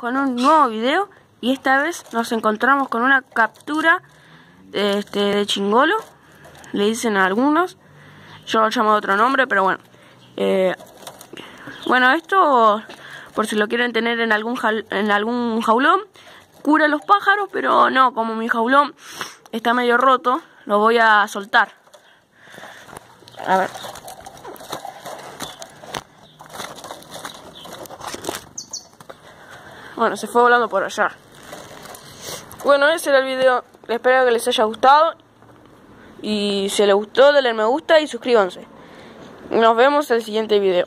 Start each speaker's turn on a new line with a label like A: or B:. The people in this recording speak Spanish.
A: con un nuevo video y esta vez nos encontramos con una captura de, este, de chingolo, le dicen a algunos, yo lo llamo de otro nombre, pero bueno. Eh, bueno, esto, por si lo quieren tener en algún, en algún jaulón, cura los pájaros, pero no, como mi jaulón está medio roto, lo voy a soltar. A ver. Bueno, se fue volando por allá. Bueno, ese era el video. Espero que les haya gustado. Y si les gustó, denle me gusta y suscríbanse. Nos vemos en el siguiente video.